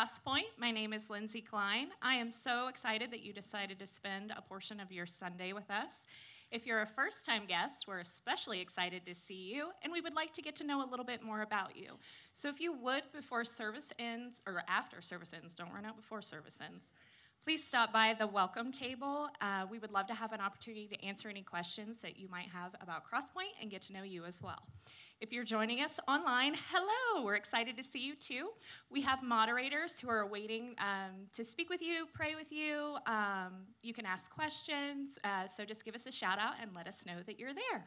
Crosspoint. My name is Lindsay Klein. I am so excited that you decided to spend a portion of your Sunday with us. If you're a first time guest, we're especially excited to see you, and we would like to get to know a little bit more about you. So, if you would, before service ends, or after service ends, don't run out before service ends, please stop by the welcome table. Uh, we would love to have an opportunity to answer any questions that you might have about Crosspoint and get to know you as well. If you're joining us online, hello, we're excited to see you too. We have moderators who are waiting um, to speak with you, pray with you. Um, you can ask questions, uh, so just give us a shout out and let us know that you're there.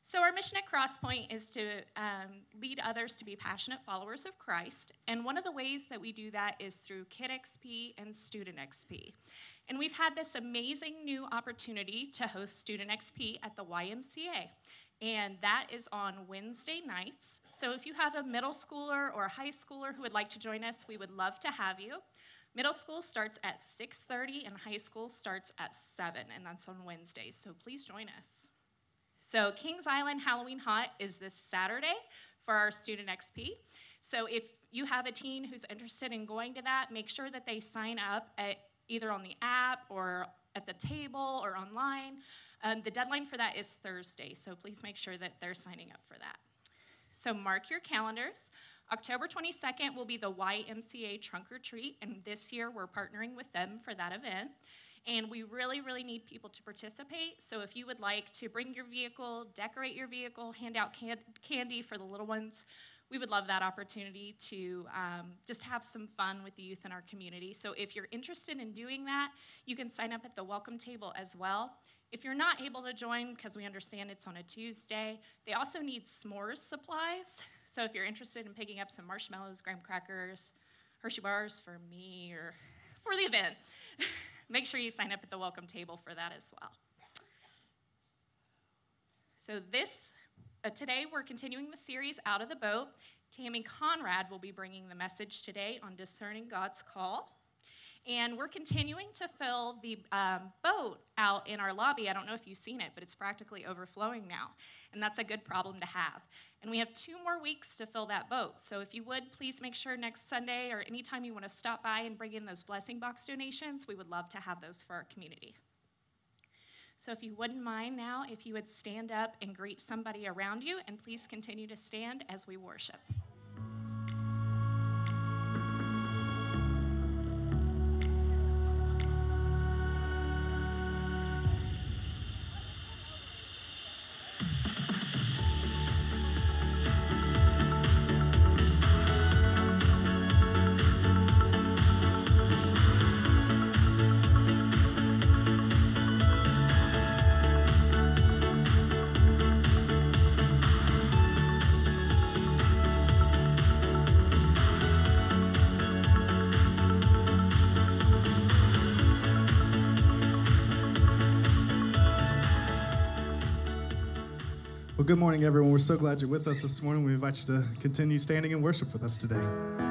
So, our mission at Crosspoint is to um, lead others to be passionate followers of Christ. And one of the ways that we do that is through Kid XP and Student XP. And we've had this amazing new opportunity to host Student XP at the YMCA and that is on Wednesday nights. So if you have a middle schooler or a high schooler who would like to join us, we would love to have you. Middle school starts at 6:30 and high school starts at 7 and that's on Wednesdays. So please join us. So Kings Island Halloween Haunt is this Saturday for our student XP. So if you have a teen who's interested in going to that, make sure that they sign up at either on the app or at the table or online. Um, the deadline for that is Thursday, so please make sure that they're signing up for that. So mark your calendars. October 22nd will be the YMCA Trunk or Treat, and this year we're partnering with them for that event. And we really, really need people to participate. So if you would like to bring your vehicle, decorate your vehicle, hand out can- candy for the little ones, we would love that opportunity to um, just have some fun with the youth in our community. So if you're interested in doing that, you can sign up at the welcome table as well. If you're not able to join, because we understand it's on a Tuesday, they also need s'mores supplies. So if you're interested in picking up some marshmallows, graham crackers, Hershey bars for me or for the event, make sure you sign up at the welcome table for that as well. So this uh, today we're continuing the series Out of the Boat. Tammy Conrad will be bringing the message today on discerning God's call. And we're continuing to fill the um, boat out in our lobby. I don't know if you've seen it, but it's practically overflowing now. And that's a good problem to have. And we have two more weeks to fill that boat. So if you would, please make sure next Sunday or anytime you want to stop by and bring in those blessing box donations, we would love to have those for our community. So if you wouldn't mind now, if you would stand up and greet somebody around you, and please continue to stand as we worship. Good morning, everyone. We're so glad you're with us this morning. We invite you to continue standing in worship with us today.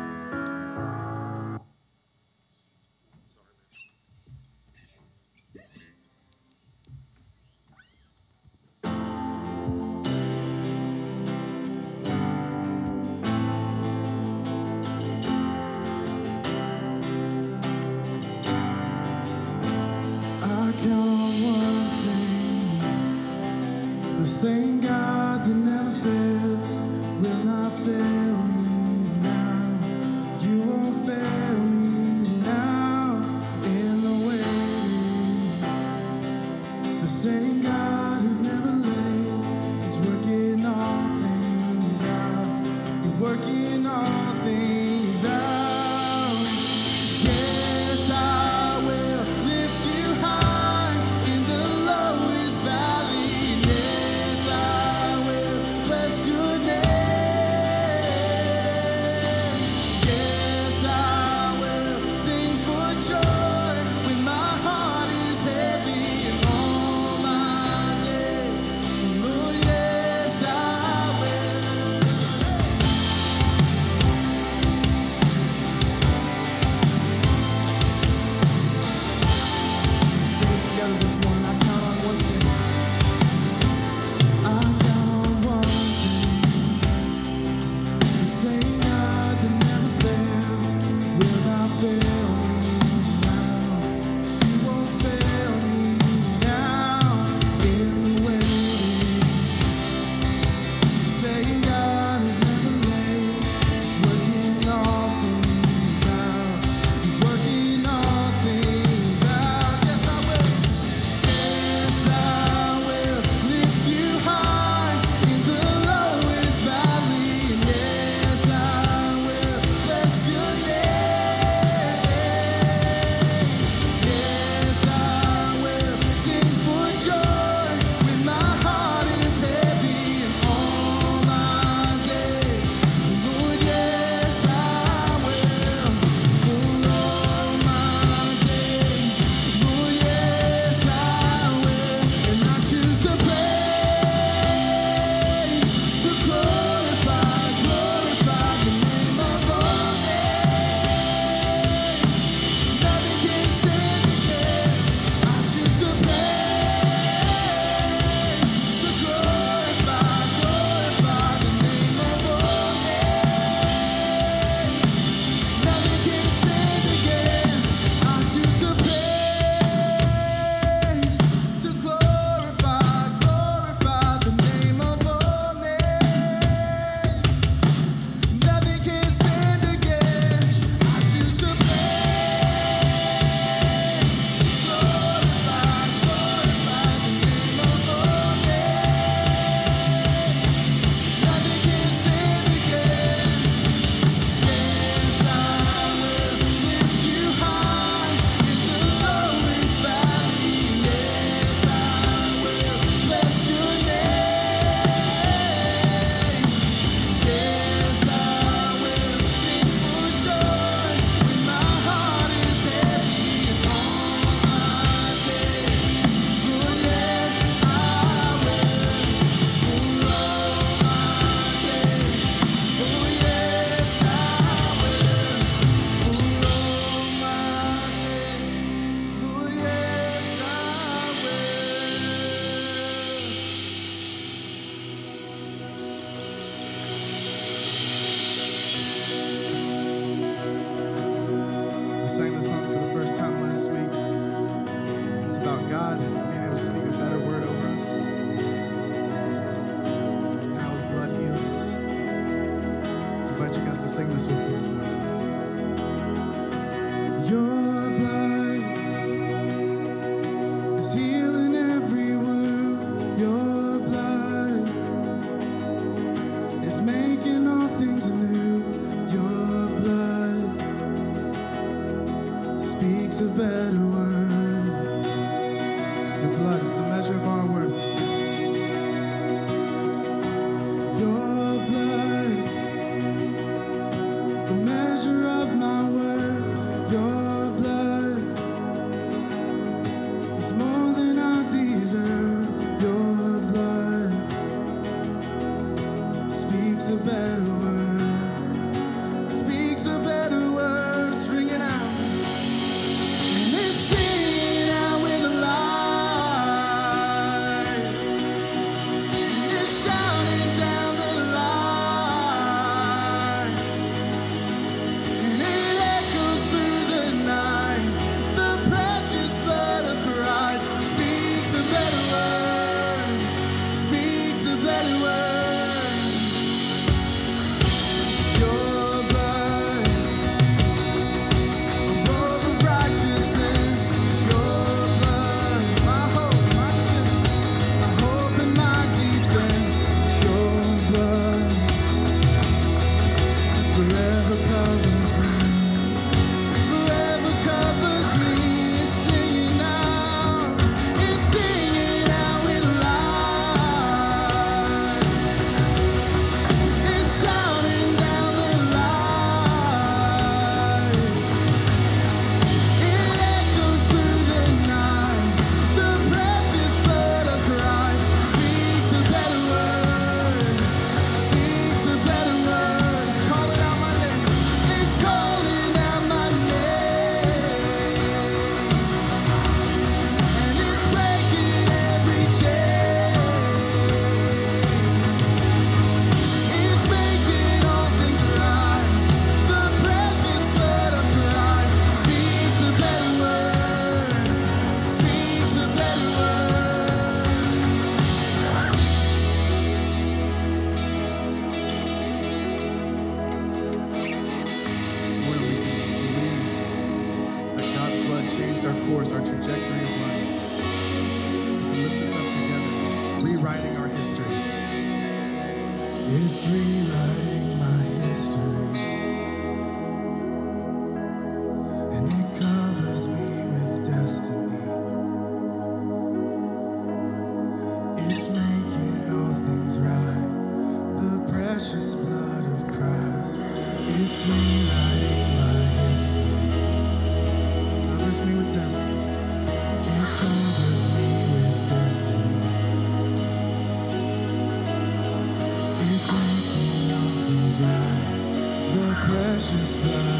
Precious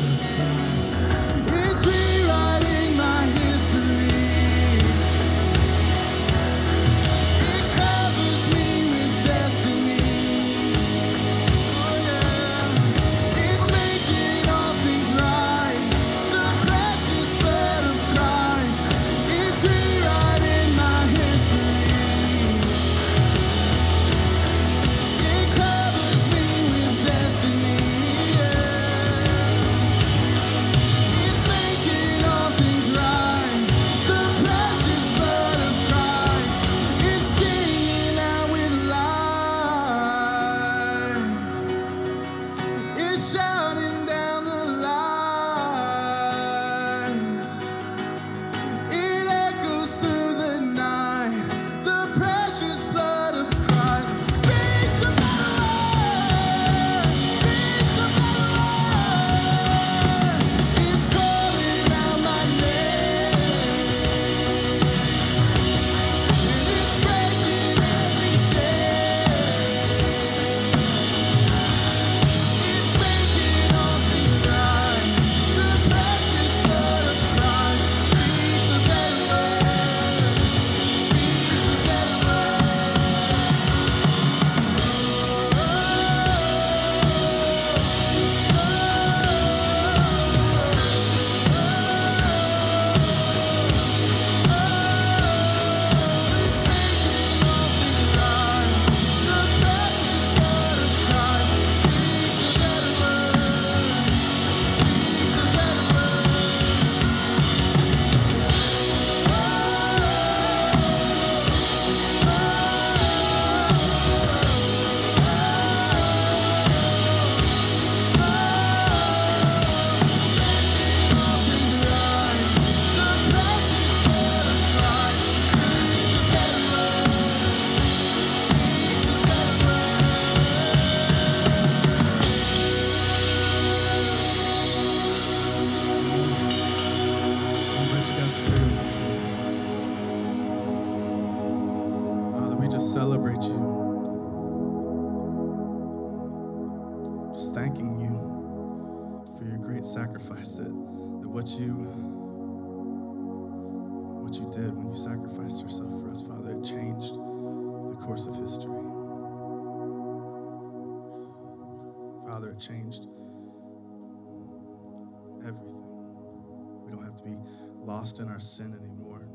lost in our sin anymore.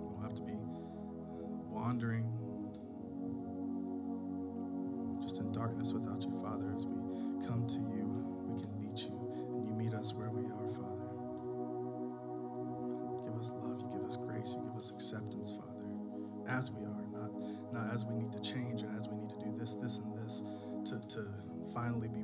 We don't have to be wandering just in darkness without you, Father. As we come to you, we can meet you, and you meet us where we are, Father. You give us love, you give us grace, you give us acceptance, Father, as we are, not, not as we need to change and as we need to do this, this, and this to, to finally be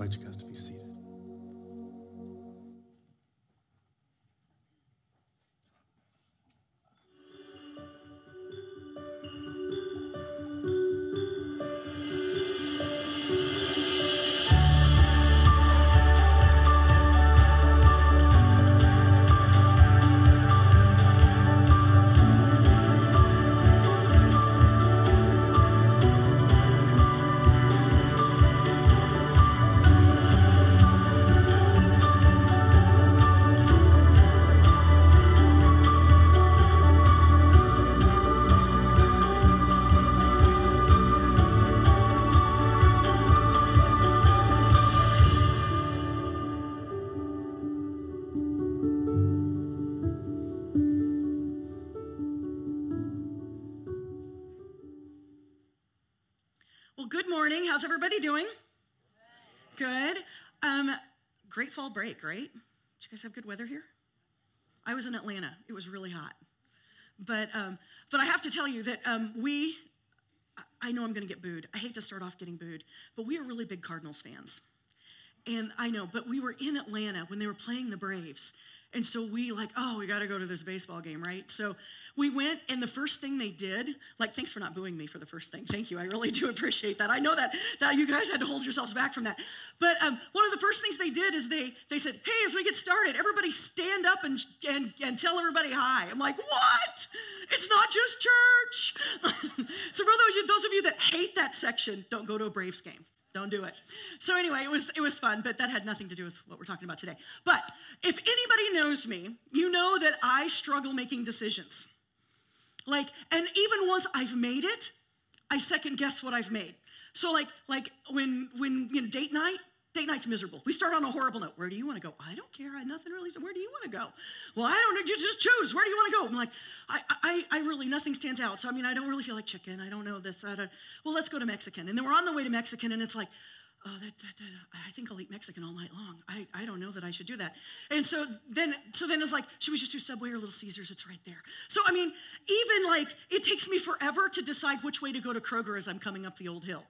invite you guys to be seated. Good morning. How's everybody doing? Good. Um, great fall break, right? Did you guys have good weather here? I was in Atlanta. It was really hot. But, um, but I have to tell you that um, we, I- know I'm going to get booed. I hate to start off getting booed, but we are really big Cardinals fans. And I know, but we were in Atlanta when they were playing the Braves. And so we like, oh, we got to go to this baseball game, right? So we went, and the first thing they did, like, thanks for not booing me for the first thing. Thank you. I really do appreciate that. I know that that you guys had to hold yourselves back from that. But um, one of the first things they did is they they said, hey, as we get started, everybody stand up and and, and tell everybody hi. I'm like, what? It's not just church. so for those, those of you that hate that section, don't go to a Braves game. Don't do it. So anyway, it was it was fun, but that had nothing to do with what we're talking about today. But if anybody knows me, you know that I struggle making decisions. Like, and even once I've made it, I second guess what I've made. So like like when when you know date night, date night's miserable. We start on a horrible note. Where do you want to go? I don't care. I nothing really. Where do you want to go? Well, I don't know. You just choose. Where do you want to go? I'm like, I, I I really nothing stands out. So I mean, I don't really feel like chicken. I don't know this. I don't, well, let's go to Mexican. And then we're on the way to Mexican, and it's like. Oh, that, that, that, I think I'll eat Mexican all night long. I, I don't know that I should do that. And so then so then it's like, should we just do Subway or Little Caesars? It's right there. So I mean, even like it takes me forever to decide which way to go to Kroger as I'm coming up the old hill.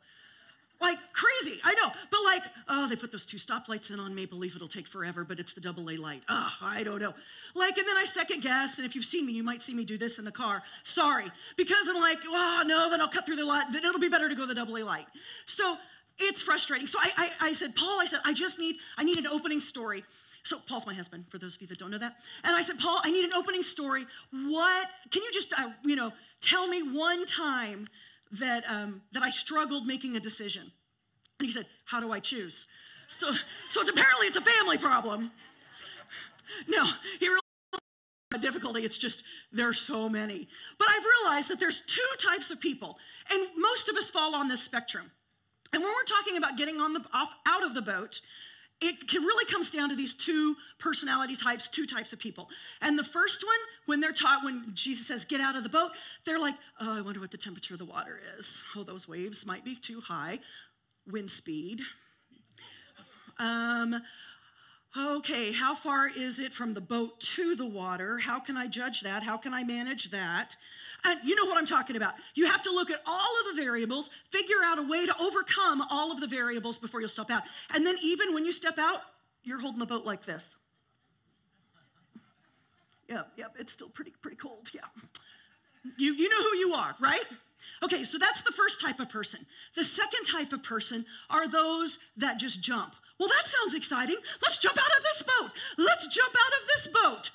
Like crazy, I know. But like, oh, they put those two stoplights in on Maple Leaf. It'll take forever, but it's the double A light. Oh, I don't know. Like, and then I second guess, and if you've seen me, you might see me do this in the car. Sorry, because I'm like, oh no, then I'll cut through the light. Then it'll be better to go the double A light. So it's frustrating. So I, I, I said, Paul, I said, I just need, I need an opening story. So Paul's my husband, for those of you that don't know that. And I said, Paul, I need an opening story. What can you just, uh, you know, tell me one time that um, that I struggled making a decision? And he said, How do I choose? So, so it's apparently it's a family problem. No, he really difficulty. It's just there's so many. But I've realized that there's two types of people, and most of us fall on this spectrum. And when we're talking about getting on the off out of the boat, it really comes down to these two personality types, two types of people. And the first one, when they're taught, when Jesus says, get out of the boat, they're like, oh, I wonder what the temperature of the water is. Oh, those waves might be too high. Wind speed. Um, Okay, how far is it from the boat to the water? How can I judge that? How can I manage that? And you know what I'm talking about. You have to look at all of the variables, figure out a way to overcome all of the variables before you'll step out. And then, even when you step out, you're holding the boat like this. Yeah, yeah, it's still pretty, pretty cold, yeah. You, you know who you are, right? Okay, so that's the first type of person. The second type of person are those that just jump. Well, that sounds exciting. Let's jump out of this boat. Let's jump out of this boat.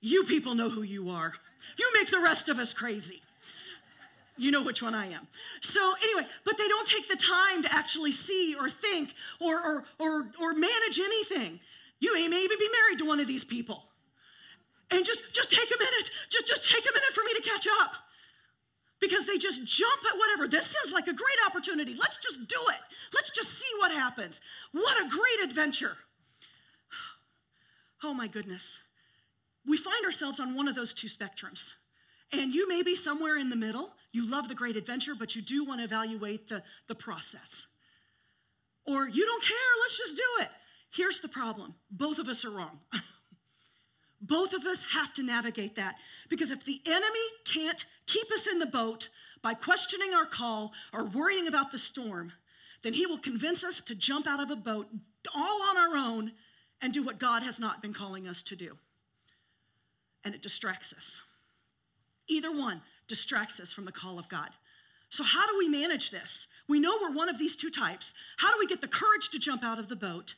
You people know who you are. You make the rest of us crazy. You know which one I am. So anyway, but they don't take the time to actually see or think or or or, or manage anything. You may even be married to one of these people. And just just take a minute. Just just take a minute for me to catch up. Because they just jump at whatever. This seems like a great opportunity. Let's just do it. Let's just see what happens. What a great adventure. Oh my goodness. We find ourselves on one of those two spectrums. And you may be somewhere in the middle. You love the great adventure, but you do want to evaluate the, the process. Or you don't care, let's just do it. Here's the problem both of us are wrong. both of us have to navigate that. Because if the enemy can't keep us in the boat by questioning our call or worrying about the storm, then he will convince us to jump out of a boat all on our own and do what God has not been calling us to do. And it distracts us. Either one distracts us from the call of God. So, how do we manage this? We know we're one of these two types. How do we get the courage to jump out of the boat?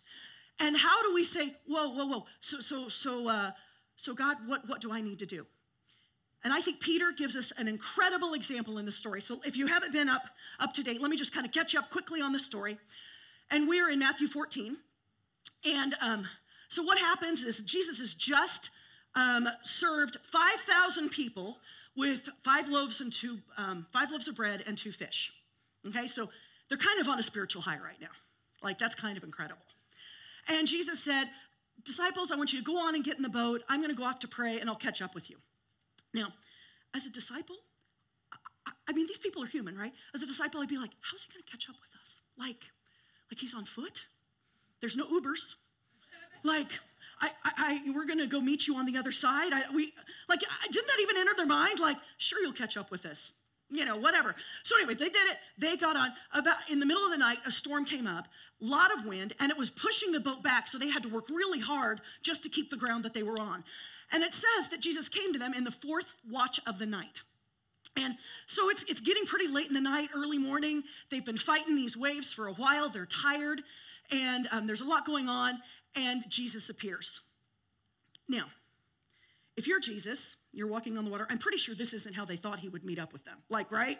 And how do we say, whoa, whoa, whoa, so, so, so, uh, so God, what, what do I need to do? And I think Peter gives us an incredible example in the story. So if you haven't been up, up to date, let me just kind of catch you up quickly on the story. And we're in Matthew 14. And um, so what happens is Jesus is just um, served 5,000 people with five loaves and two, um, five loaves of bread and two fish. Okay, so they're kind of on a spiritual high right now. Like that's kind of incredible. And Jesus said, Disciples, I want you to go on and get in the boat. I'm going to go off to pray and I'll catch up with you. Now, as a disciple, I, I mean, these people are human, right? As a disciple, I'd be like, how's he going to catch up with us? Like, like he's on foot? There's no Ubers. Like, I, I, I we're going to go meet you on the other side. I, we, like, didn't that even enter their mind? Like, sure, you'll catch up with us you know, whatever. So anyway, they did it. They got on. About in the middle of the night, a storm came up, a lot of wind, and it was pushing the boat back. So they had to work really hard just to keep the ground that they were on. And it says that Jesus came to them in the fourth watch of the night. And so it's, it's getting pretty late in the night, early morning. They've been fighting these waves for a while. They're tired, and um, there's a lot going on. And Jesus appears. Now, if you're Jesus, you're walking on the water. I'm pretty sure this isn't how they thought he would meet up with them. Like, right?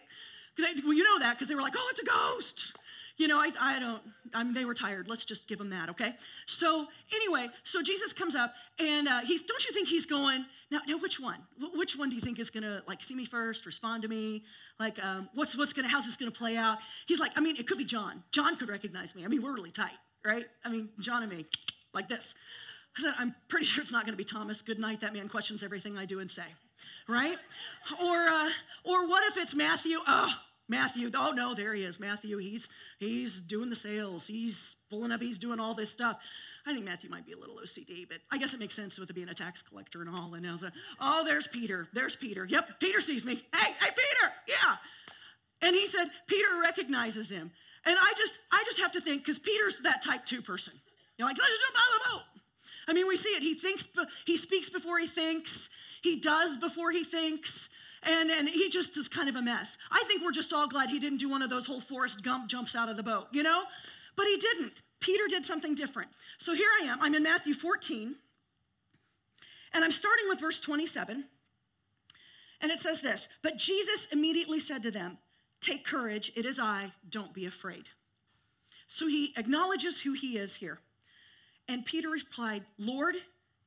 They, well, you know that because they were like, oh, it's a ghost. You know, I, I don't, I mean, they were tired. Let's just give them that, okay? So, anyway, so Jesus comes up and uh, he's, don't you think he's going, now, now which one? Which one do you think is gonna, like, see me first, respond to me? Like, um, what's, what's gonna, how's this gonna play out? He's like, I mean, it could be John. John could recognize me. I mean, we're really tight, right? I mean, John and me, like this. I said, I'm pretty sure it's not going to be Thomas. Good night. That man questions everything I do and say, right? Or, uh, or what if it's Matthew? Oh, Matthew. Oh no, there he is. Matthew. He's he's doing the sails. He's pulling up. He's doing all this stuff. I think Matthew might be a little OCD, but I guess it makes sense with it being a tax collector and all. And now, so, oh, there's Peter. There's Peter. Yep, Peter sees me. Hey, hey, Peter. Yeah. And he said Peter recognizes him. And I just I just have to think because Peter's that type two person. You're like, let's jump out of the boat. I mean, we see it. He thinks, he speaks before he thinks, he does before he thinks, and, and he just is kind of a mess. I think we're just all glad he didn't do one of those whole Forrest Gump jumps out of the boat, you know? But he didn't. Peter did something different. So here I am. I'm in Matthew 14, and I'm starting with verse 27. And it says this But Jesus immediately said to them, Take courage, it is I, don't be afraid. So he acknowledges who he is here. And Peter replied, Lord,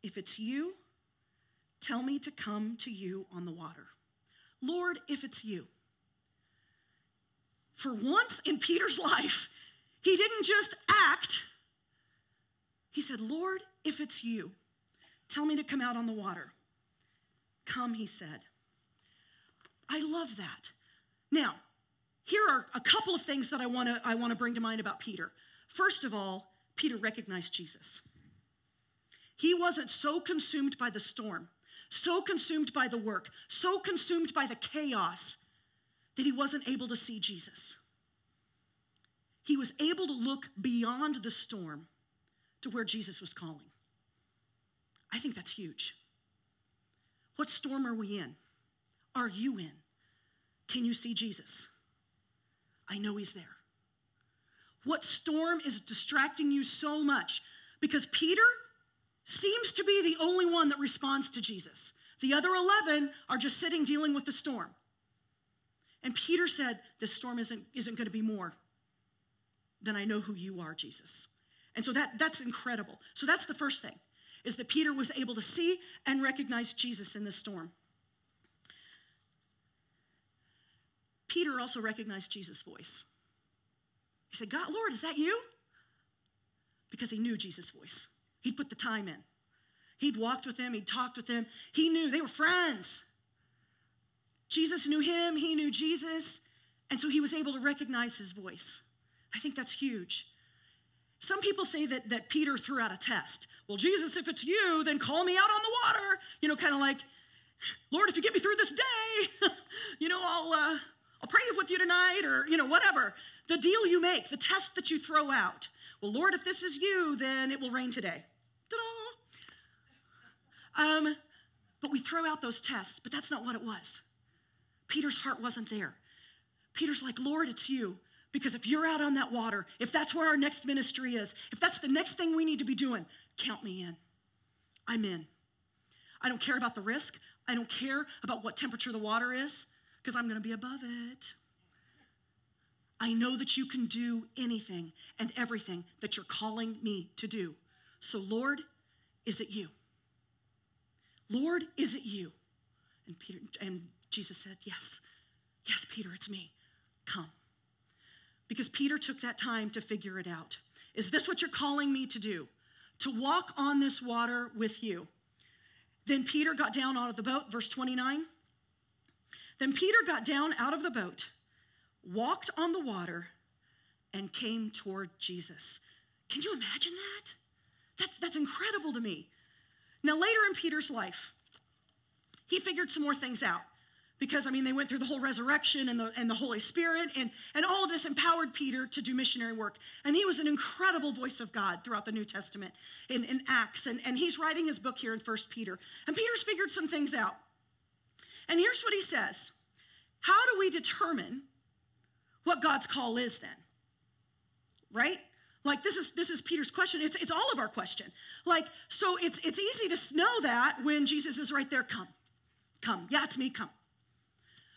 if it's you, tell me to come to you on the water. Lord, if it's you. For once in Peter's life, he didn't just act, he said, Lord, if it's you, tell me to come out on the water. Come, he said. I love that. Now, here are a couple of things that I want to I want to bring to mind about Peter. First of all, Peter recognized Jesus. he wasn't so consumed by the storm, so consumed by the work, so consumed by the chaos that he wasn't able to see Jesus. He was able to look beyond the storm to where Jesus was calling. I think that's huge. What storm are we in? Are you in? Can you see Jesus? I know he's there. What storm is distracting you so much? Because Peter seems to be the only one that responds to Jesus. The other 11 are just sitting dealing with the storm. And Peter said, This storm isn't, isn't going to be more than I know who you are, Jesus. And so that, that's incredible. So that's the first thing, is that Peter was able to see and recognize Jesus in the storm. Peter also recognized Jesus' voice. He said, God, Lord, is that you? Because he knew Jesus' voice. He'd put the time in. He'd walked with him, he'd talked with him. He knew they were friends. Jesus knew him, he knew Jesus, and so he was able to recognize his voice. I think that's huge. Some people say that, that Peter threw out a test. Well, Jesus, if it's you, then call me out on the water. You know, kind of like, Lord, if you get me through this day, you know, I'll, uh, I'll pray with you tonight, or, you know, whatever. The deal you make, the test that you throw out. Well, Lord, if this is you, then it will rain today. Ta-da! Um, but we throw out those tests, but that's not what it was. Peter's heart wasn't there. Peter's like, Lord, it's you. Because if you're out on that water, if that's where our next ministry is, if that's the next thing we need to be doing, count me in. I'm in. I don't care about the risk. I don't care about what temperature the water is, because I'm going to be above it. I know that you can do anything and everything that you're calling me to do. So, Lord, is it you? Lord, is it you? And Peter and Jesus said, Yes. Yes, Peter, it's me. Come. Because Peter took that time to figure it out. Is this what you're calling me to do? To walk on this water with you. Then Peter got down out of the boat, verse 29. Then Peter got down out of the boat, walked on the water, and came toward Jesus. Can you imagine that? That's, that's incredible to me. Now, later in Peter's life, he figured some more things out because I mean they went through the whole resurrection and the, and the Holy Spirit and, and all of this empowered Peter to do missionary work. And he was an incredible voice of God throughout the New Testament in, in Acts. And, and he's writing his book here in First Peter. And Peter's figured some things out. And here's what he says How do we determine what God's call is then? Right? Like this is this is Peter's question. It's, it's all of our question. Like, so it's it's easy to know that when Jesus is right there, come. Come. Yeah, it's me, come.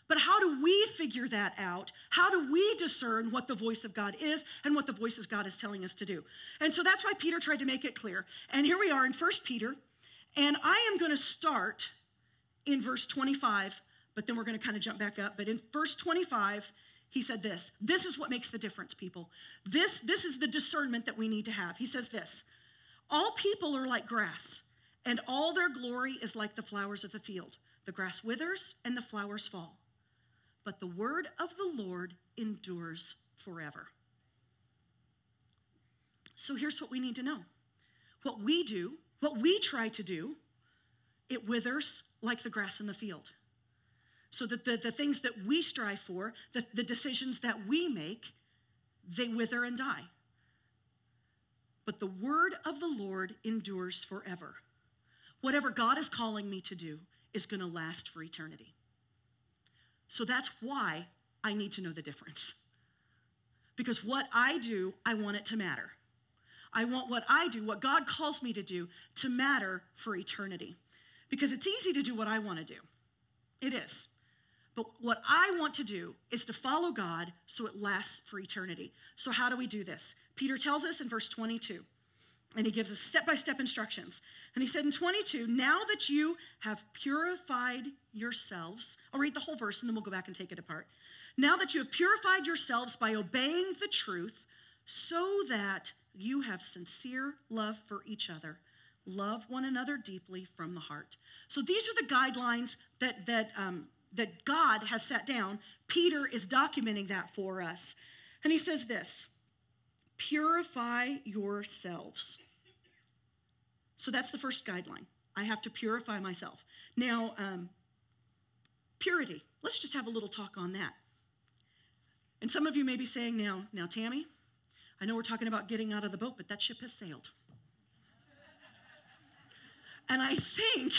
But how do we figure that out? How do we discern what the voice of God is and what the voice of God is telling us to do? And so that's why Peter tried to make it clear. And here we are in First Peter, and I am going to start in verse 25, but then we're going to kind of jump back up. But in verse 25, he said this this is what makes the difference people this this is the discernment that we need to have he says this all people are like grass and all their glory is like the flowers of the field the grass withers and the flowers fall but the word of the Lord endures forever. So here's what we need to know what we do, what we try to do, it withers like the grass in the field. So that the, the things that we strive for, the, the decisions that we make, they wither and die. But the word of the Lord endures forever. Whatever God is calling me to do is going to last for eternity. So that's why I need to know the difference. Because what I do, I want it to matter. I want what I do, what God calls me to do, to matter for eternity. Because it's easy to do what I want to do. It is. But what I want to do is to follow God so it lasts for eternity. So, how do we do this? Peter tells us in verse 22, and he gives us step by step instructions. And he said in 22, Now that you have purified yourselves, I'll read the whole verse and then we'll go back and take it apart. Now that you have purified yourselves by obeying the truth, so that you have sincere love for each other. Love one another deeply from the heart. So these are the guidelines that, that, um, that God has set down. Peter is documenting that for us. And he says this purify yourselves So that's the first guideline. I have to purify myself. Now, um, purity. Let's just have a little talk on that. And some of you may be saying now, now, Tammy, I know we're talking about getting out of the boat, but that ship has sailed. and I think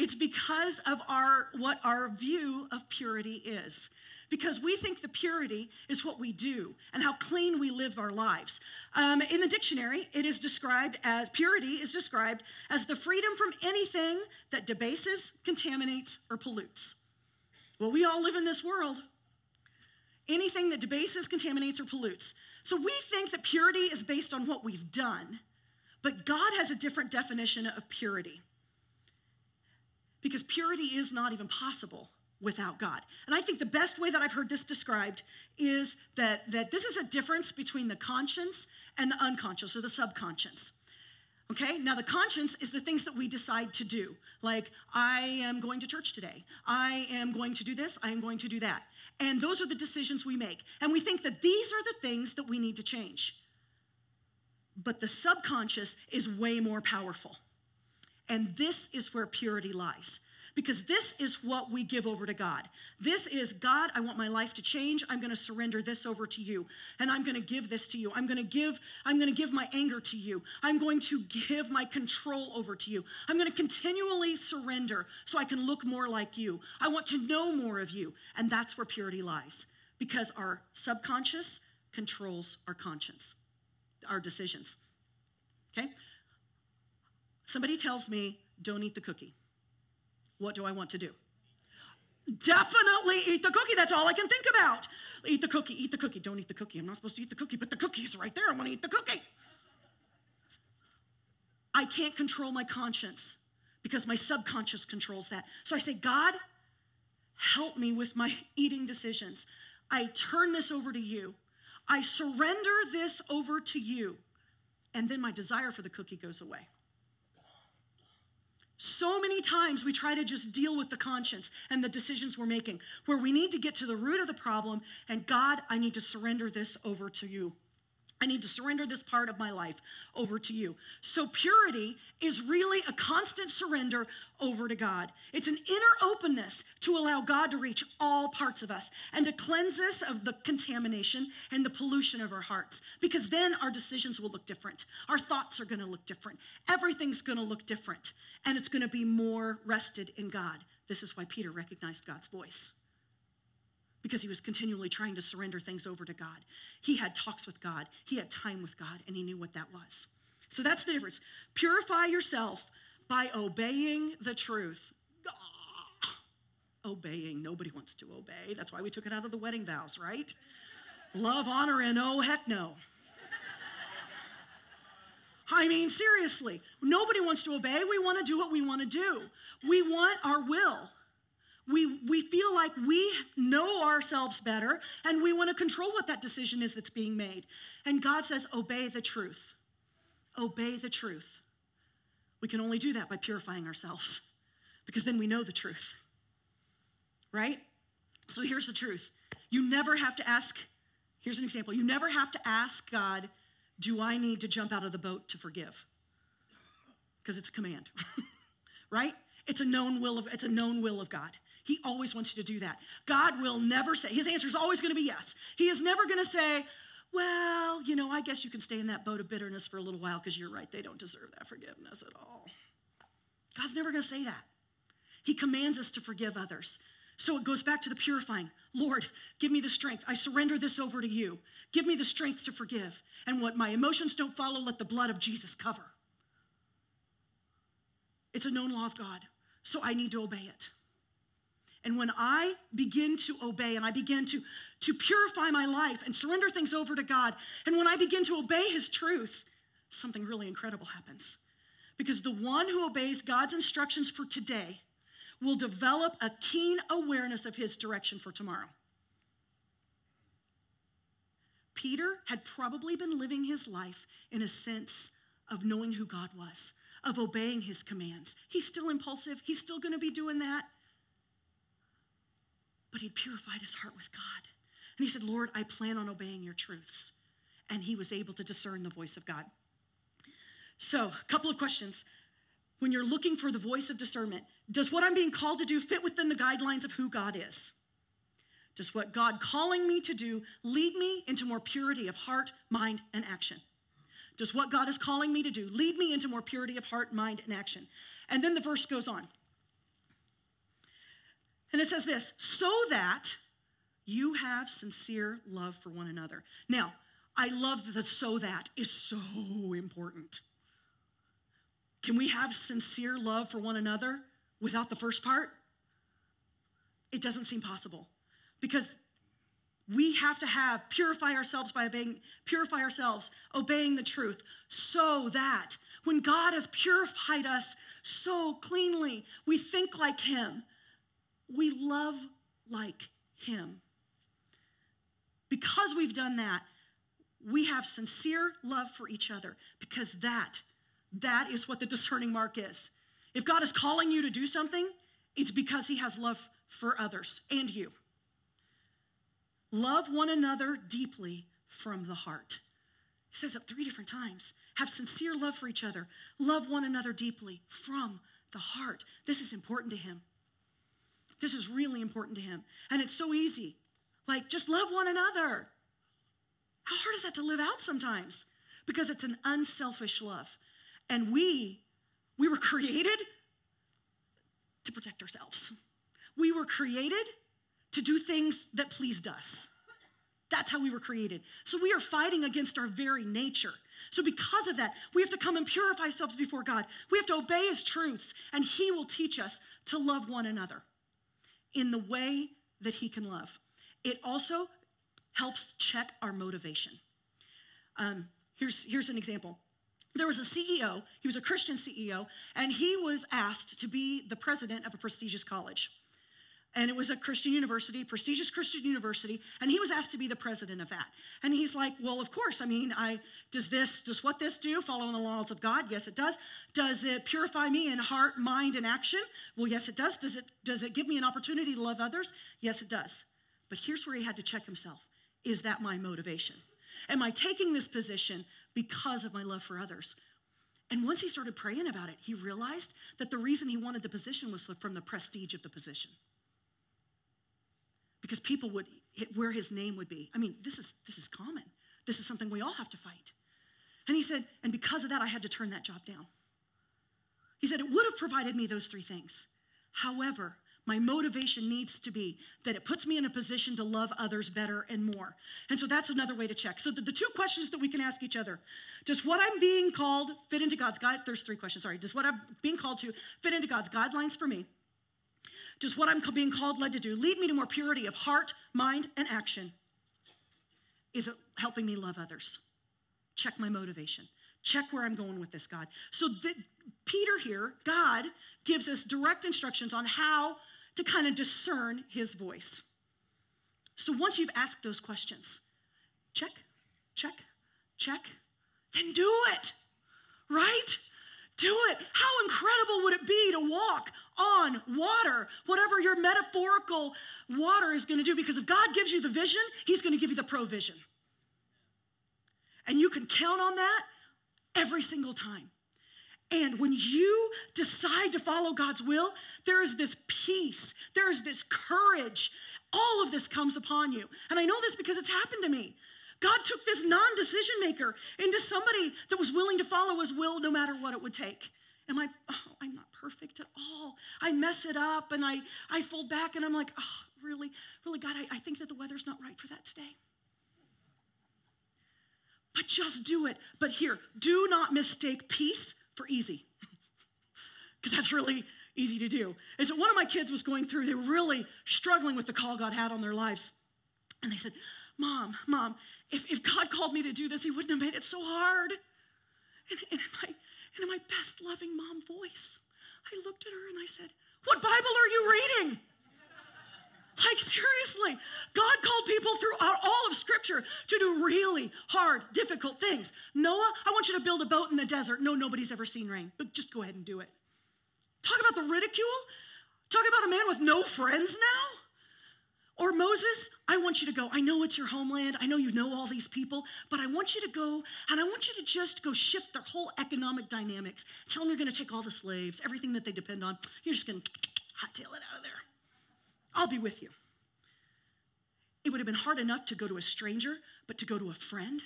it's because of our what our view of purity is. Because we think the purity is what we do and how clean we live our lives. Um, in the dictionary, it is described as purity is described as the freedom from anything that debases, contaminates, or pollutes. Well, we all live in this world. Anything that debases, contaminates, or pollutes. So we think that purity is based on what we've done, but God has a different definition of purity because purity is not even possible without God. And I think the best way that I've heard this described is that, that this is a difference between the conscience and the unconscious or the subconscious. Okay, now the conscience is the things that we decide to do. Like, I am going to church today. I am going to do this. I am going to do that. And those are the decisions we make. And we think that these are the things that we need to change. But the subconscious is way more powerful. And this is where purity lies. Because this is what we give over to God. This is God, I want my life to change. I'm going to surrender this over to you. And I'm going to give this to you. I'm going to give I'm going to give my anger to you. I'm going to give my control over to you. I'm going to continually surrender so I can look more like you. I want to know more of you. And that's where purity lies. Because our subconscious controls our conscience, our decisions. Okay? Somebody tells me, don't eat the cookie. What do I want to do? Definitely eat the cookie. That's all I can think about. Eat the cookie, eat the cookie. Don't eat the cookie. I'm not supposed to eat the cookie, but the cookie is right there. I want to eat the cookie. I can't control my conscience because my subconscious controls that. So I say, God, help me with my eating decisions. I turn this over to you. I surrender this over to you. And then my desire for the cookie goes away. So many times we try to just deal with the conscience and the decisions we're making, where we need to get to the root of the problem and God, I need to surrender this over to you. I need to surrender this part of my life over to you. So, purity is really a constant surrender over to God. It's an inner openness to allow God to reach all parts of us and to cleanse us of the contamination and the pollution of our hearts, because then our decisions will look different. Our thoughts are going to look different. Everything's going to look different, and it's going to be more rested in God. This is why Peter recognized God's voice because he was continually trying to surrender things over to God. He had talks with God, he had time with God, and he knew what that was. So that's the difference. Purify yourself by obeying the truth. Ah, obeying. Nobody wants to obey. That's why we took it out of the wedding vows, right? Love, honor, and oh, heck no. I mean, seriously, nobody wants to obey. We want to do what we want to do. We want our will. We, we feel like we know ourselves better and we want to control what that decision is that's being made. And God says, obey the truth. Obey the truth. We can only do that by purifying ourselves because then we know the truth. Right? So here's the truth you never have to ask, here's an example. You never have to ask God, do I need to jump out of the boat to forgive? Because it's a command. right? It's a known will of it's a known will of God. He always wants you to do that. God will never say, his answer is always going to be yes. He is never going to say, well, you know, I guess you can stay in that boat of bitterness for a little while because you're right, they don't deserve that forgiveness at all. God's never going to say that. He commands us to forgive others. So it goes back to the purifying. Lord, give me the strength. I surrender this over to you. Give me the strength to forgive. And what my emotions don't follow, let the blood of Jesus cover. It's a known law of God. So I need to obey it. And when I begin to obey and I begin to, to purify my life and surrender things over to God, and when I begin to obey His truth, something really incredible happens. Because the one who obeys God's instructions for today will develop a keen awareness of His direction for tomorrow. Peter had probably been living his life in a sense of knowing who God was, of obeying his commands. He's still impulsive, he's still going to be doing that but he purified his heart with God. And he said, Lord, I plan on obeying your truths. And he was able to discern the voice of God. So, a couple of questions. when you're looking for the voice of discernment, does what I'm being called to do fit within the guidelines of who God is? Does what God calling me to do lead me into more purity of heart, mind, and action? Does what God is calling me to do lead me into more purity of heart, mind, and action? And then the verse goes on. And it says this so that you have sincere love for one another. Now, I love that so that is so important. Can we have sincere love for one another without the first part? It doesn't seem possible because we have to have purify ourselves by obeying purify ourselves obeying the truth so that when god has purified us so cleanly we think like him we love like him because we've done that we have sincere love for each other because that that is what the discerning mark is if god is calling you to do something it's because he has love for others and you Love one another deeply from the heart. He says it three different times. Have sincere love for each other. Love one another deeply from the heart. This is important to him. This is really important to him. And it's so easy. Like, just love one another. How hard is that to live out sometimes? Because it's an unselfish love. And we, we were created to protect ourselves. We were created to do things that pleased us. That's how we were created. So we are fighting against our very nature. So, because of that, we have to come and purify ourselves before God. We have to obey His truths, and He will teach us to love one another in the way that He can love. It also helps check our motivation. Um, here's, here's an example. There was a CEO, he was a Christian CEO, and he was asked to be the president of a prestigious college and it was a Christian university, prestigious Christian university, and he was asked to be the president of that. And he's like, "Well, of course. I mean, I does this does what this do? Following the laws of God? Yes, it does. Does it purify me in heart, mind, and action? Well, yes, it does. Does it does it give me an opportunity to love others? Yes, it does. But here's where he had to check himself: Is that my motivation? Am I taking this position because of my love for others? And once he started praying about it, he realized that the reason he wanted the position was from the prestige of the position because people would where his name would be. I mean, this is this is common. This is something we all have to fight. And he said, and because of that, I had to turn that job down. He said, it would have provided me those three things. However, my motivation needs to be that it puts me in a position to love others better and more. And so that's another way to check. So the, the two questions that we can ask each other Does what I'm being called fit into God's guide? There's three questions, sorry. Does what I'm being called to fit into God's guidelines for me? Does what I'm being called, led to do, lead me to more purity of heart, mind, and action? Is it helping me love others? Check my motivation. Check where I'm going with this, God. So, the, Peter here, God gives us direct instructions on how to kind of discern his voice. So, once you've asked those questions, check, check, check, then do it, right? Do it. How incredible would it be to walk on water, whatever your metaphorical water is going to do? Because if God gives you the vision, He's going to give you the provision. And you can count on that every single time. And when you decide to follow God's will, there is this peace, there is this courage. All of this comes upon you. And I know this because it's happened to me. God took this non decision maker into somebody that was willing to follow his will no matter what it would take. Am I, oh, I'm not perfect at all. I mess it up and I, I fold back and I'm like, oh, really, really, God, I, I think that the weather's not right for that today. But just do it. But here, do not mistake peace for easy, because that's really easy to do. And so one of my kids was going through, they were really struggling with the call God had on their lives. And they said, Mom, Mom, if, if God called me to do this, He wouldn't have made it so hard. And, and, in my, and in my best loving mom voice, I looked at her and I said, What Bible are you reading? Like, seriously, God called people throughout all of Scripture to do really hard, difficult things. Noah, I want you to build a boat in the desert. No, nobody's ever seen rain, but just go ahead and do it. Talk about the ridicule. Talk about a man with no friends now. Or Moses, I want you to go. I know it's your homeland. I know you know all these people, but I want you to go and I want you to just go shift their whole economic dynamics. Tell them you're going to take all the slaves, everything that they depend on. You're just going to hightail it out of there. I'll be with you. It would have been hard enough to go to a stranger, but to go to a friend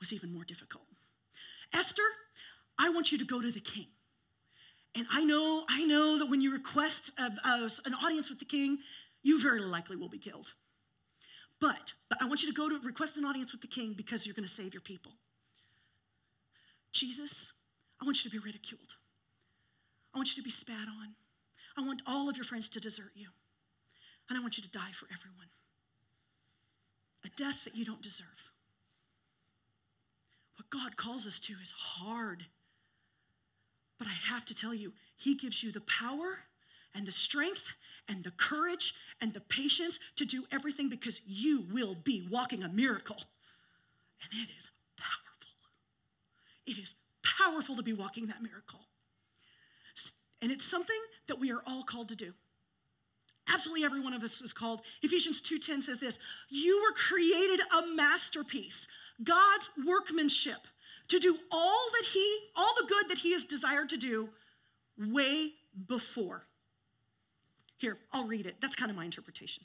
was even more difficult. Esther, I want you to go to the king. And I know, I know that when you request a, a, an audience with the king, you very likely will be killed. But, but I want you to go to request an audience with the king because you're going to save your people. Jesus, I want you to be ridiculed. I want you to be spat on. I want all of your friends to desert you. And I want you to die for everyone. A death that you don't deserve. What God calls us to is hard. But I have to tell you, He gives you the power and the strength and the courage and the patience to do everything because you will be walking a miracle. And it is powerful. It is powerful to be walking that miracle. And it's something that we are all called to do. Absolutely every one of us is called. Ephesians 2:10 says this, "You were created a masterpiece, God's workmanship, to do all that he all the good that he has desired to do way before." Here, I'll read it. That's kind of my interpretation.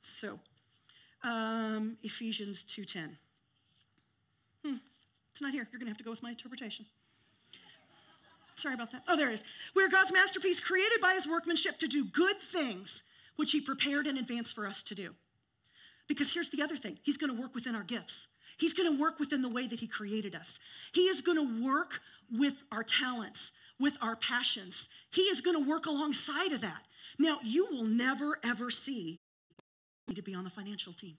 So, um, Ephesians 2:10. Hmm, it's not here. You're going to have to go with my interpretation. Sorry about that. Oh, there it is. We are God's masterpiece, created by his workmanship to do good things, which he prepared in advance for us to do. Because here's the other thing He's going to work within our gifts. He's going to work within the way that he created us. He is going to work with our talents, with our passions. He is going to work alongside of that. Now, you will never, ever see me to be on the financial team.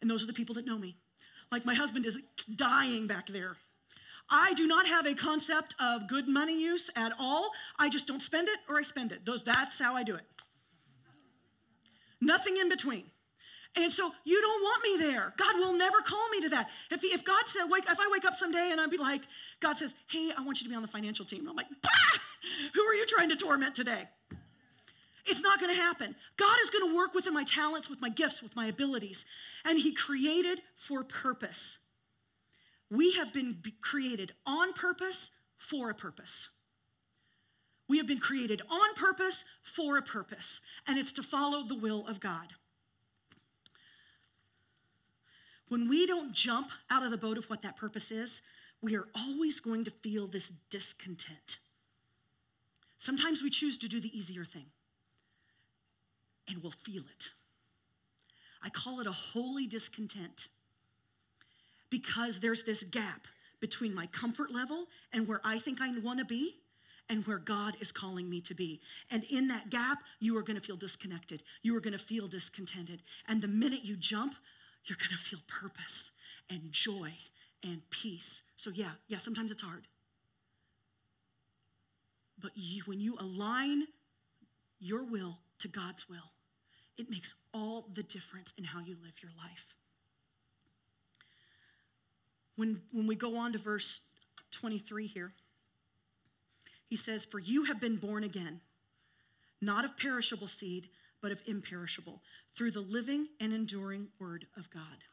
And those are the people that know me. Like my husband is dying back there. I do not have a concept of good money use at all. I just don't spend it or I spend it. Those, that's how I do it. Nothing in between. And so you don't want me there. God will never call me to that. If, if God said, wake, if I wake up someday and I'd be like, God says, hey, I want you to be on the financial team. I'm like, bah! Who are you trying to torment today? It's not going to happen. God is going to work within my talents, with my gifts, with my abilities. And He created for purpose. We have been created on purpose for a purpose. We have been created on purpose for a purpose, and it's to follow the will of God. When we don't jump out of the boat of what that purpose is, we are always going to feel this discontent. Sometimes we choose to do the easier thing, and we'll feel it. I call it a holy discontent because there's this gap between my comfort level and where I think I want to be and where God is calling me to be. And in that gap, you are going to feel disconnected. You are going to feel discontented. And the minute you jump, you're going to feel purpose and joy and peace. So, yeah, yeah, sometimes it's hard. But you, when you align your will to God's will, it makes all the difference in how you live your life. When, when we go on to verse 23 here, he says, For you have been born again, not of perishable seed, but of imperishable, through the living and enduring word of God.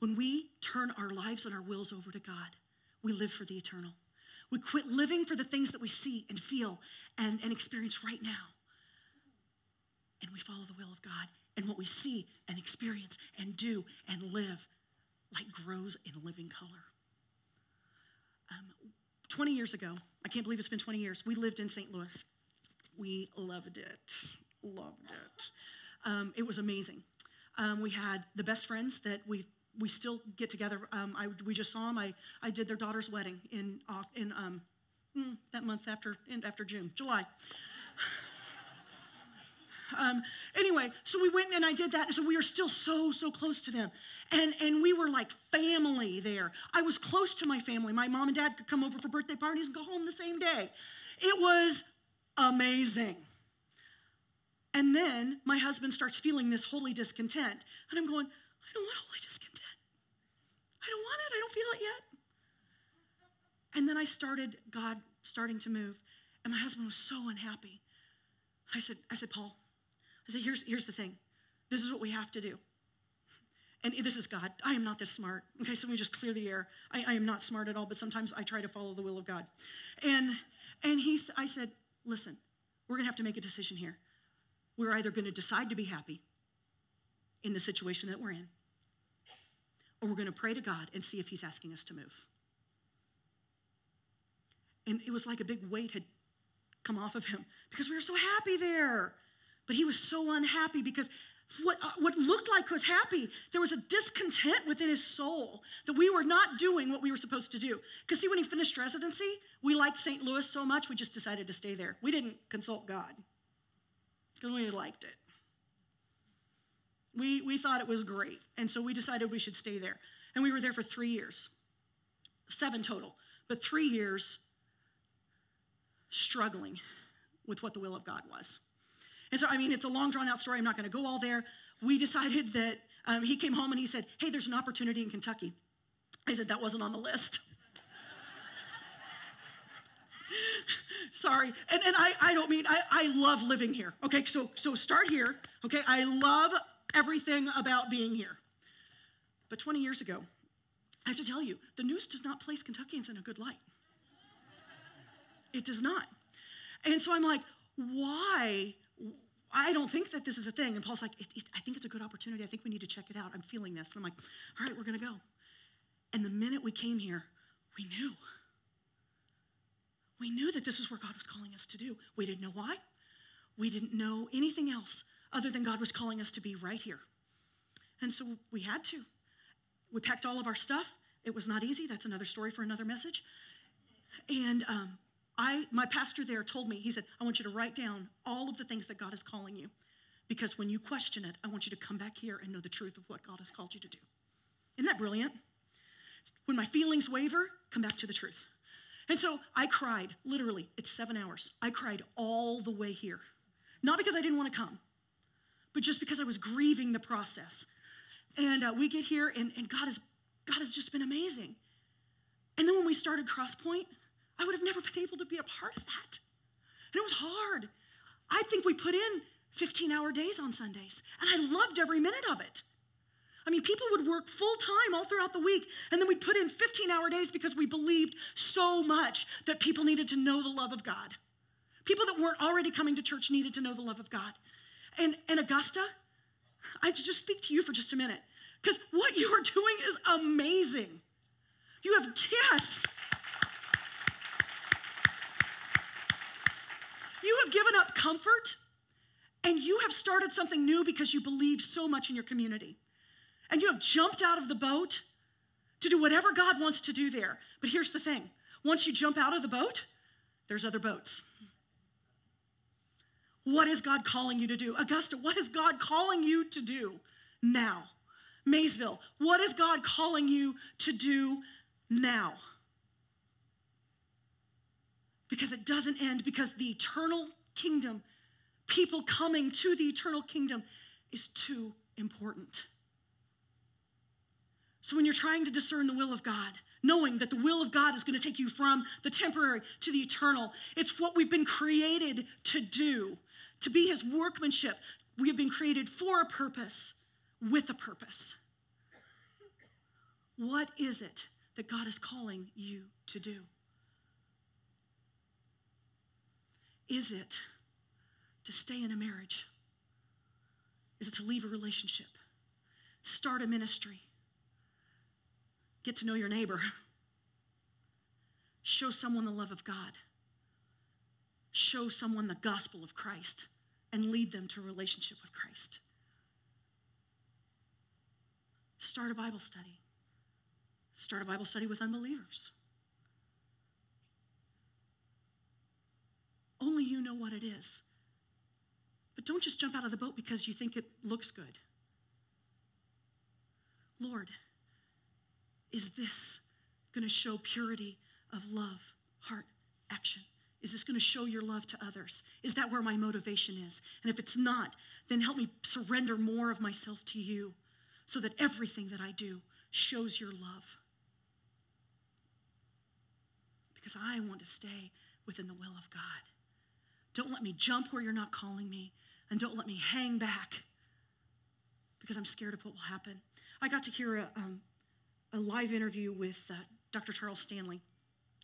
When we turn our lives and our wills over to God, we live for the eternal. We quit living for the things that we see and feel and, and experience right now. And we follow the will of God. And what we see and experience and do and live like grows in living color. Um, 20 years ago, I can't believe it's been 20 years, we lived in St. Louis. We loved it, loved it. Um, it was amazing. Um, we had the best friends that we we still get together. Um, I, we just saw them. I, I did their daughter's wedding in in um, hmm, that month after after June, July. Um, anyway, so we went and I did that. And so we are still so, so close to them. And, and we were like family there. I was close to my family. My mom and dad could come over for birthday parties and go home the same day. It was amazing. And then my husband starts feeling this holy discontent. And I'm going, I don't want holy discontent. I don't want it. I don't feel it yet. And then I started, God starting to move. And my husband was so unhappy I said, I said, Paul, I said, here's, here's the thing. This is what we have to do. And this is God. I am not this smart. Okay, so me just clear the air. I, I am not smart at all, but sometimes I try to follow the will of God. And and he's I said, listen, we're gonna have to make a decision here. We're either gonna decide to be happy in the situation that we're in, or we're gonna pray to God and see if He's asking us to move. And it was like a big weight had come off of him because we were so happy there. But he was so unhappy because what, uh, what looked like was happy, there was a discontent within his soul that we were not doing what we were supposed to do. Because, see, when he finished residency, we liked St. Louis so much, we just decided to stay there. We didn't consult God because we liked it. We, we thought it was great, and so we decided we should stay there. And we were there for three years, seven total, but three years struggling with what the will of God was. And so, I mean, it's a long, drawn out story. I'm not going to go all there. We decided that um, he came home and he said, Hey, there's an opportunity in Kentucky. I said, That wasn't on the list. Sorry. And, and I, I don't mean, I, I love living here. Okay, so, so start here. Okay, I love everything about being here. But 20 years ago, I have to tell you, the news does not place Kentuckians in a good light. It does not. And so I'm like, why? I don't think that this is a thing. And Paul's like, it, it, I think it's a good opportunity. I think we need to check it out. I'm feeling this. And I'm like, all right, we're going to go. And the minute we came here, we knew. We knew that this is where God was calling us to do. We didn't know why. We didn't know anything else other than God was calling us to be right here. And so we had to. We packed all of our stuff. It was not easy. That's another story for another message. And um, I, my pastor there told me, he said, I want you to write down all of the things that God is calling you. Because when you question it, I want you to come back here and know the truth of what God has called you to do. Isn't that brilliant? When my feelings waver, come back to the truth. And so I cried, literally, it's seven hours. I cried all the way here. Not because I didn't want to come, but just because I was grieving the process. And uh, we get here, and, and God, has, God has just been amazing. And then when we started CrossPoint, I would have never been able to be a part of that. And it was hard. I think we put in 15 hour days on Sundays, and I loved every minute of it. I mean, people would work full time all throughout the week, and then we'd put in 15 hour days because we believed so much that people needed to know the love of God. People that weren't already coming to church needed to know the love of God. And, and Augusta, I just speak to you for just a minute because what you are doing is amazing. You have, yes. You have given up comfort and you have started something new because you believe so much in your community. And you have jumped out of the boat to do whatever God wants to do there. But here's the thing once you jump out of the boat, there's other boats. What is God calling you to do? Augusta, what is God calling you to do now? Maysville, what is God calling you to do now? Because it doesn't end, because the eternal kingdom, people coming to the eternal kingdom, is too important. So when you're trying to discern the will of God, knowing that the will of God is going to take you from the temporary to the eternal, it's what we've been created to do, to be His workmanship. We have been created for a purpose, with a purpose. What is it that God is calling you to do? Is it to stay in a marriage? Is it to leave a relationship? Start a ministry? Get to know your neighbor? Show someone the love of God? Show someone the gospel of Christ and lead them to a relationship with Christ? Start a Bible study. Start a Bible study with unbelievers. Only you know what it is. But don't just jump out of the boat because you think it looks good. Lord, is this going to show purity of love, heart, action? Is this going to show your love to others? Is that where my motivation is? And if it's not, then help me surrender more of myself to you so that everything that I do shows your love. Because I want to stay within the will of God. Don't let me jump where you're not calling me, and don't let me hang back because I'm scared of what will happen. I got to hear a, um, a live interview with uh, Dr. Charles Stanley.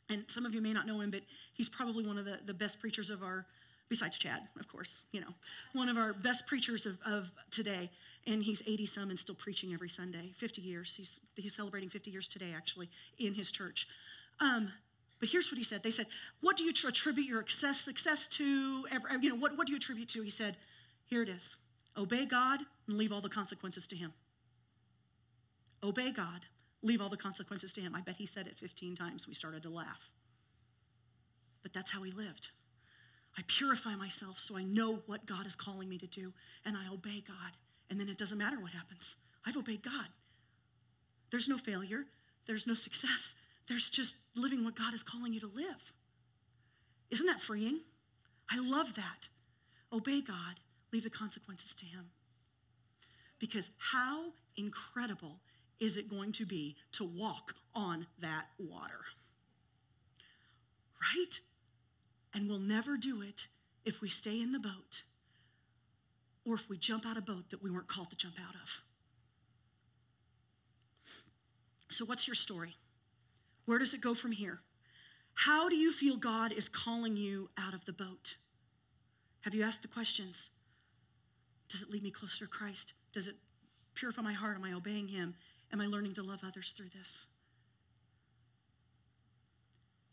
And some of you may not know him, but he's probably one of the, the best preachers of our, besides Chad, of course, you know, one of our best preachers of, of today. And he's 80 some and still preaching every Sunday, 50 years. He's, he's celebrating 50 years today, actually, in his church. Um, but here's what he said. They said, What do you attribute your success, success to? Ever, you know, what, what do you attribute to? He said, Here it is obey God and leave all the consequences to Him. Obey God, leave all the consequences to Him. I bet he said it 15 times. We started to laugh. But that's how he lived. I purify myself so I know what God is calling me to do, and I obey God. And then it doesn't matter what happens. I've obeyed God. There's no failure, there's no success. There's just living what God is calling you to live. Isn't that freeing? I love that. Obey God, leave the consequences to Him. Because how incredible is it going to be to walk on that water? Right? And we'll never do it if we stay in the boat or if we jump out a boat that we weren't called to jump out of. So, what's your story? Where does it go from here? How do you feel God is calling you out of the boat? Have you asked the questions? Does it lead me closer to Christ? Does it purify my heart? Am I obeying Him? Am I learning to love others through this?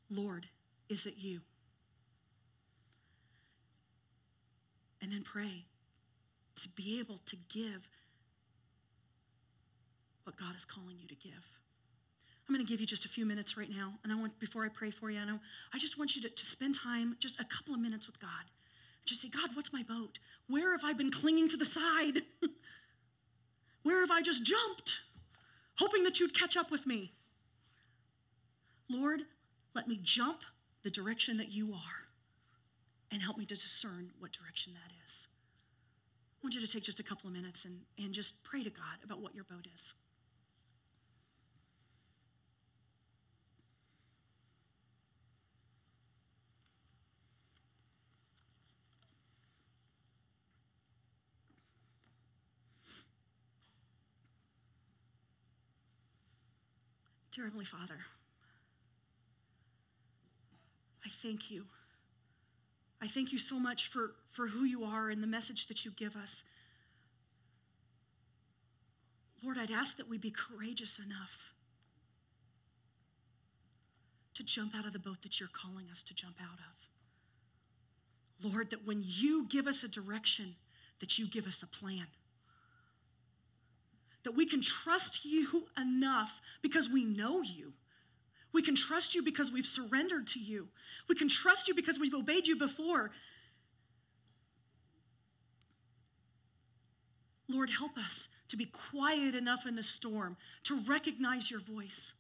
Lord, is it you? And then pray to be able to give what God is calling you to give. I'm going to give you just a few minutes right now, and I want before I pray for you, I know I just want you to, to spend time, just a couple of minutes with God. Just say, God, what's my boat? Where have I been clinging to the side? Where have I just jumped, hoping that you'd catch up with me? Lord, let me jump the direction that you are and help me to discern what direction that is. I want you to take just a couple of minutes and, and just pray to God about what your boat is. Dear Heavenly Father, I thank you. I thank you so much for, for who you are and the message that you give us. Lord, I'd ask that we be courageous enough to jump out of the boat that you're calling us to jump out of. Lord, that when you give us a direction, that you give us a plan. That we can trust you enough because we know you. We can trust you because we've surrendered to you. We can trust you because we've obeyed you before. Lord, help us to be quiet enough in the storm to recognize your voice.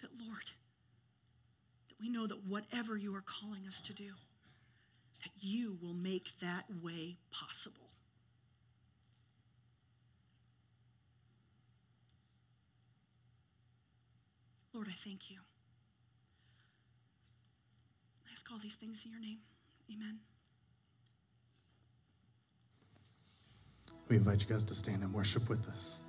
That, Lord, that we know that whatever you are calling us to do, that you will make that way possible. Lord, I thank you. I ask all these things in your name. Amen. We invite you guys to stand and worship with us.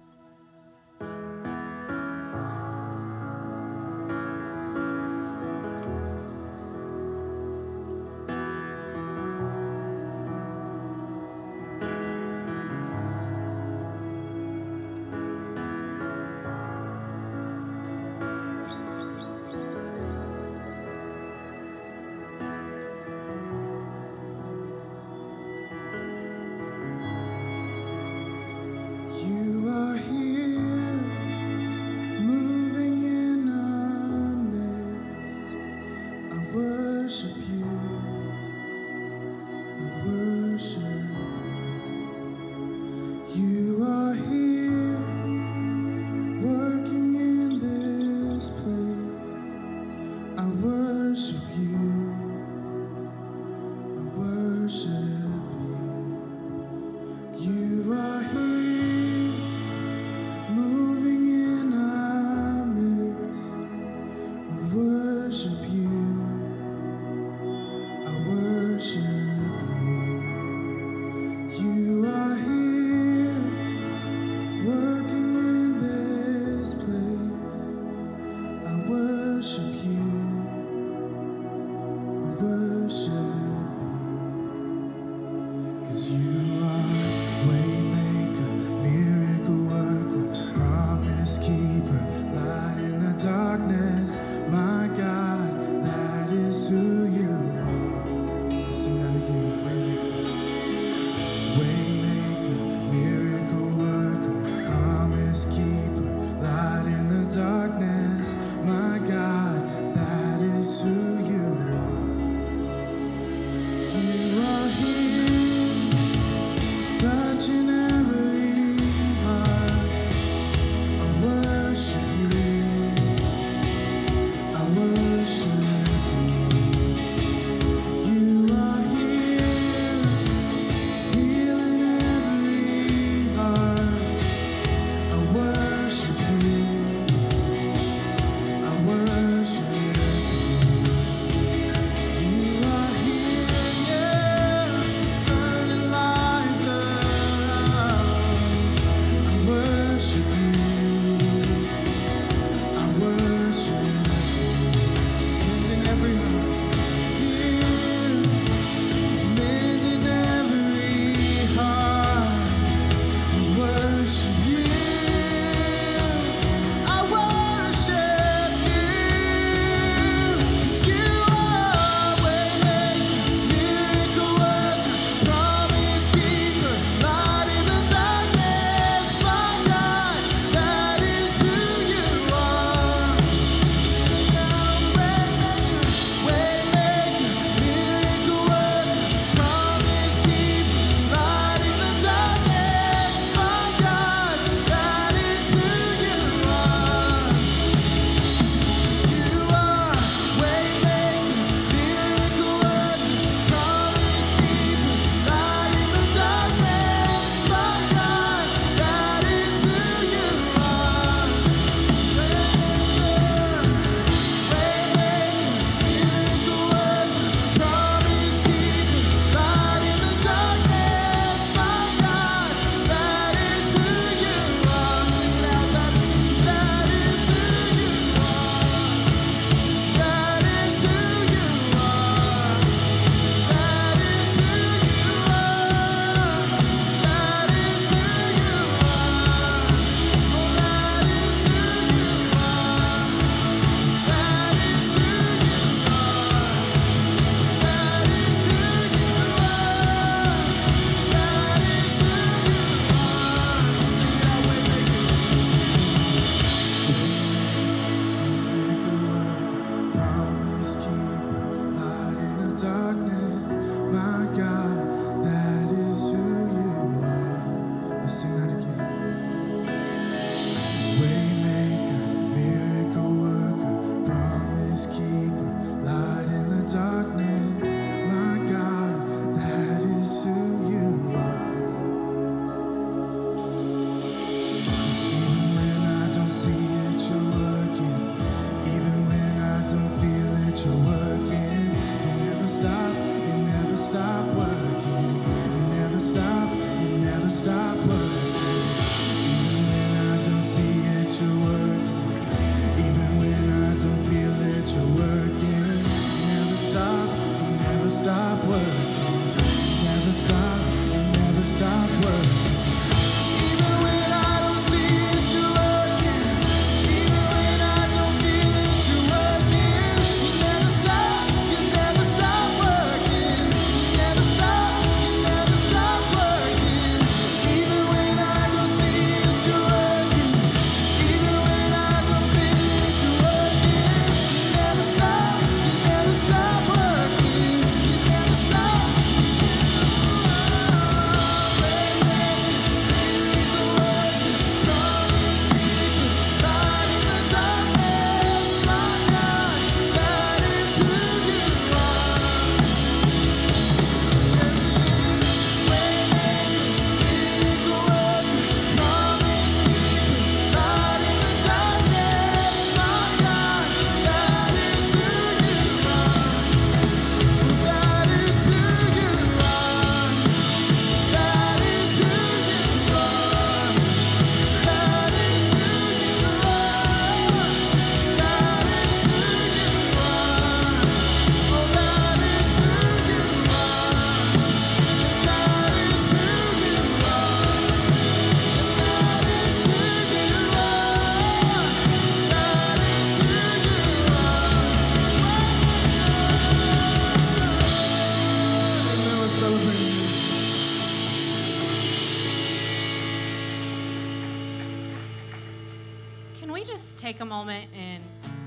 Take a moment and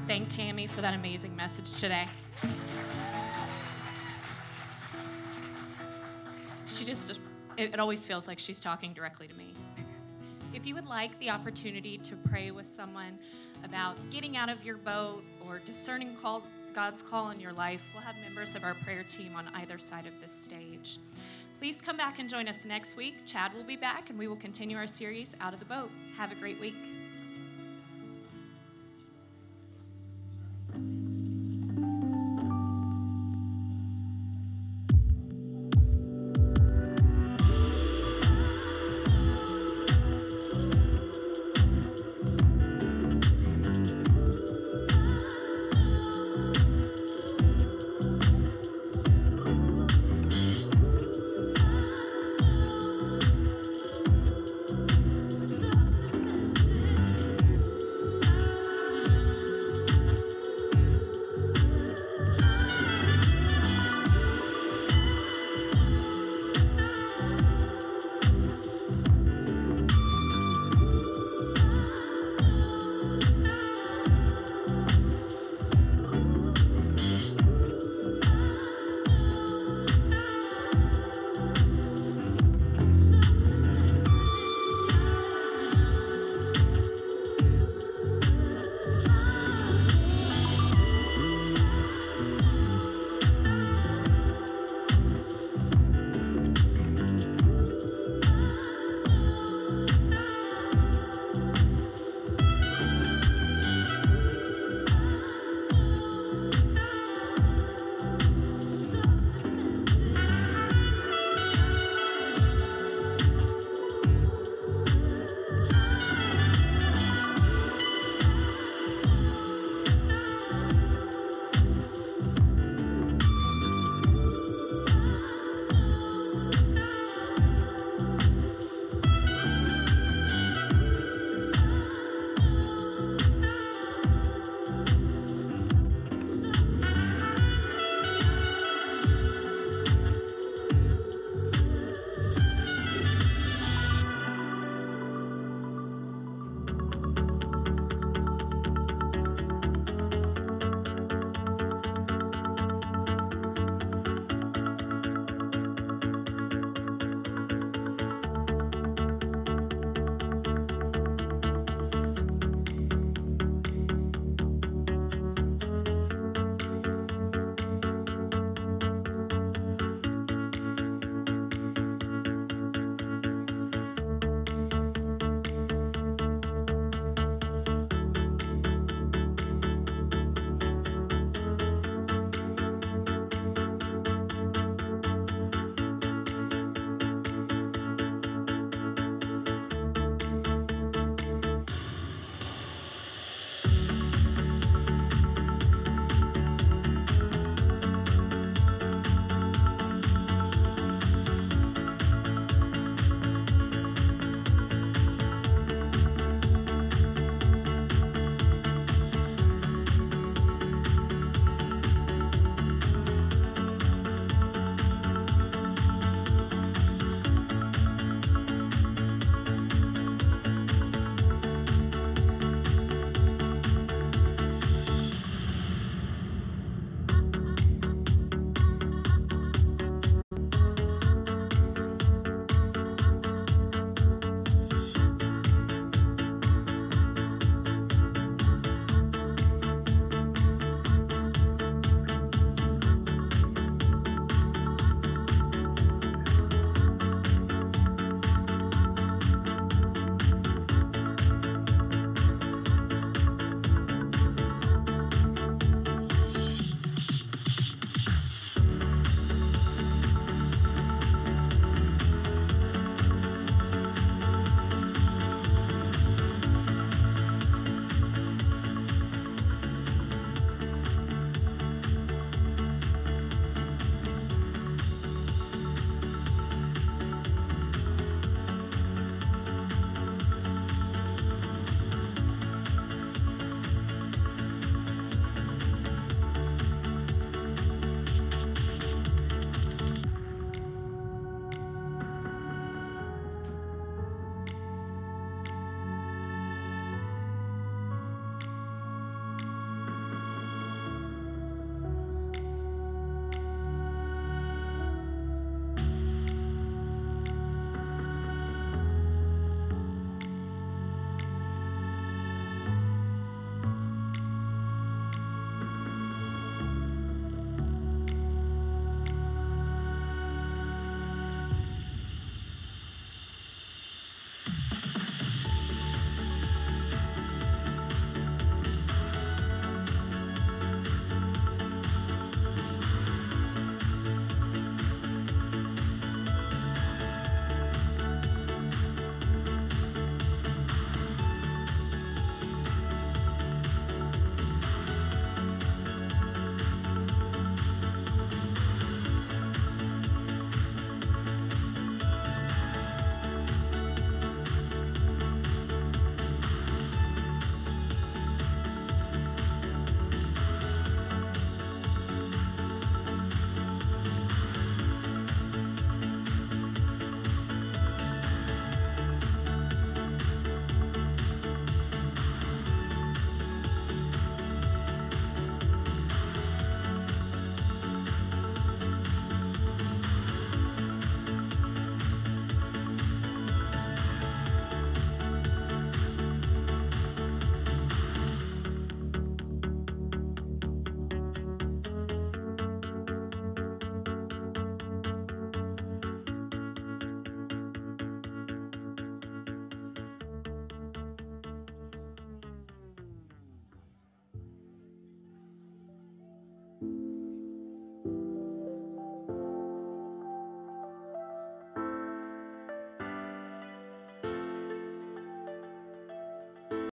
thank Tammy for that amazing message today? She just, it, always feels like she's talking directly to me. If you would like the opportunity to pray with someone about getting out of your boat or discerning calls, God's call in your life, we'll have members of our prayer team on either side of this stage. Please come back and join us next week. Chad will be back and we will continue our series Out of the Boat. Have a great week. Amen.